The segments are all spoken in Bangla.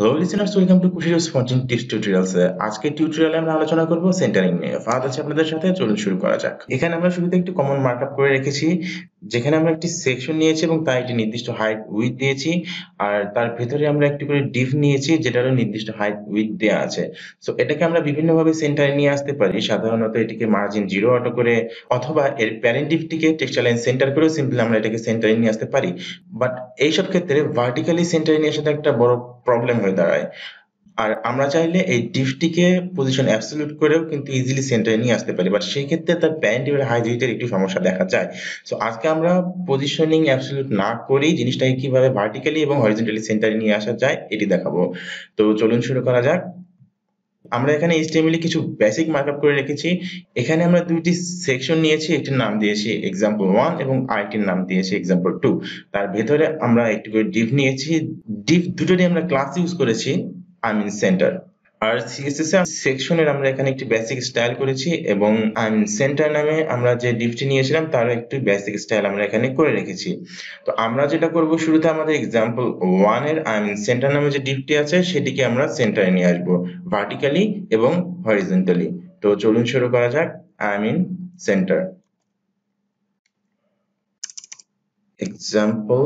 Hello listeners welcome to frontend tips tutorials আজকে টিউটোরিয়ালে আমরা আলোচনা করব সেন্টারিং নিয়ে। ফাদ আছে আপনাদের সাথে চলুন শুরু করা যাক। এখানে আমরা শুরুতে একটি কমন মার্কআপ করে রেখেছি। যেখানে আমরা একটি সেকশন নিয়েছি এবং তার একটি নির্দিষ্ট হাইট উইথ দিয়েছি, আর তার ভেতরে আমরা একটি করে ডিভ নিয়েছি, যেটারও নির্দিষ্ট হাইট উইথ দেওয়া আছে। সো এটাকে আমরা বিভিন্নভাবে সেন্টারে নিয়ে আসতে পারি। সাধারণত এটিকে মার্জিন জিরো অটো করে, অথবা এর প্যারেন্ট ডিভটিকে টেক্সচার লাইন সেন্টার করেও সিম্পলি আমরা এটাকে সেন্টারে নিয়ে আসতে পারি। বাট এইসব ক্ষেত্রে ভার্টিক্যালি সেন্টারে নিয়ে আসাটা একটা বড় প্রবলেম হয়ে দাঁড়ায়। আর আমরা চাইলে এই ডিফটিকে পজিশন অ্যাবসলিউট করেও কিন্তু ইজিলি সেন্টারে নিয়ে আসতে পারি বাট সেই ক্ষেত্রে তার প্যান্ট এর হাই ডিউটের একটু সমস্যা দেখা যায়। সো আজকে আমরা পজিশনিং অ্যাবসলিউট না করেই জিনিসটাকে কীভাবে ভার্টিক্যালি এবং হরিজন্টালি সেন্টারে নিয়ে আসা যায়, এটি দেখাবো। তো চলুন শুরু করা যাক। আমরা এখানে এইচটিএমএল কিছু বেসিক মার্কআপ করে রেখেছি। এখানে আমরা দুইটি সেকশন নিয়েছি, একটির নাম দিয়েছি এক্সাম্পল ওয়ান এবং আরেকটির নাম দিয়েছি এক্সাম্পল টু তার ভেতরে আমরা একটি করে ডিভ নিয়েছি। ডিভ দুটোরই আমরা ক্লাস ইউজ করেছি। আই মিন সেন্টার আর সিএসএস সেকশনের আমরা এখানে একটি বেসিক স্টাইল করেছি এবং আই মিন সেন্টার নামে আমরা যে ডিপটি নিয়েছিলাম তার একটি বেসিক স্টাইল আমরা এখানে করে রেখেছি। তো আমরা যেটা করব শুরুতে আমাদের এক্সাম্পল ওয়ানের আই মিন সেন্টার নামে যে ডিপটি আছে সেটিকে আমরা সেন্টারে নিয়ে আসব ভার্টিক্যালি এবং হরিজন্টালি তো চলুন শুরু করা যাক I mean centre example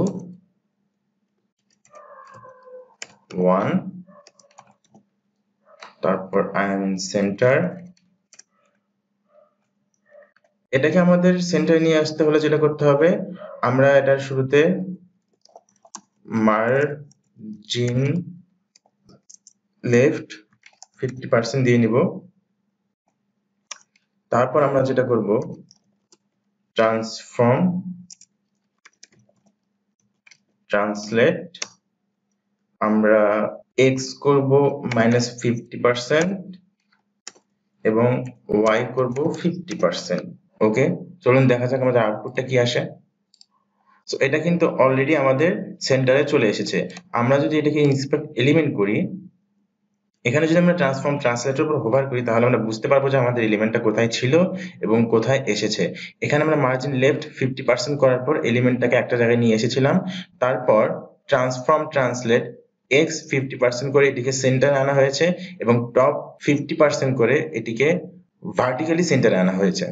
one তারপর আই সেন্টার এটাকে আমাদের সেন্টারে নিয়ে আসতে হলে যেটা করতে হবে, আমরা এটার শুরুতে মার্জিন লেফট ফিফটি পার্সেন্ট দিয়ে নিব। তারপর আমরা যেটা করব ট্রান্সফর্ম ট্রান্সলেট আমরা এক্স করব মাইনাস ফিফটি পার্সেন্ট এবং ওয়াই করব ফিফটি পার্সেন্ট ওকে চলুন দেখা যাক আমাদের আউটপুটটা কি আসে। সো এটা কিন্তু অলরেডি আমাদের সেন্টারে চলে এসেছে। আমরা যদি এটাকে ইন্সপেক্ট এলিমেন্ট করি, এখানে যদি আমরা ট্রান্সফর্ম ট্রান্সলেটর উপর হোভার করি, তাহলে আমরা বুঝতে পারব যে আমাদের এলিমেন্টটা কোথায় ছিল এবং কোথায় এসেছে। এখানে আমরা মার্জিন লেফট ফিফটি পার্সেন্ট করার পর এলিমেন্টটাকে একটা জায়গায় নিয়ে এসেছিলাম। তারপর transform translate X fifty percent করে এটিকে সেন্টার আনা হয়েছে এবং টপ ফিফটি পার্সেন্ট করে এটিকে ভার্টিক্যালি সেন্টারে আনা হয়েছে।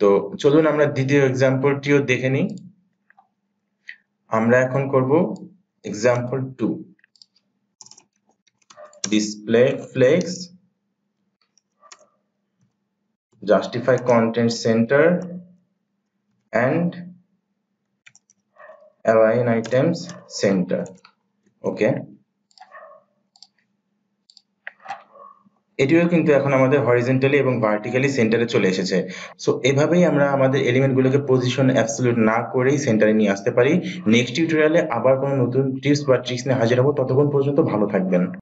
তো চলুন আমরা দ্বিতীয় এক্সাম্পলটিও দেখে নিই। আমরা এখন করব example two display flex justify content center, and align items center okay এটিও কিন্তু এখন আমাদের হরিজেন্টালি এবং ভার্টিক্যালি সেন্টারে চলে এসেছে। সো এভাবেই আমরা আমাদের এলিমেন্টগুলোকে পজিশন অ্যাবসলিউট না করেই সেন্টারে নিয়ে আসতে পারি। নেক্সট টিউটোরিয়ালে আবার কোনো নতুন টিপস বা ট্রিক্স নিয়ে হাজির হব। ততক্ষণ পর্যন্ত ভালো থাকবেন।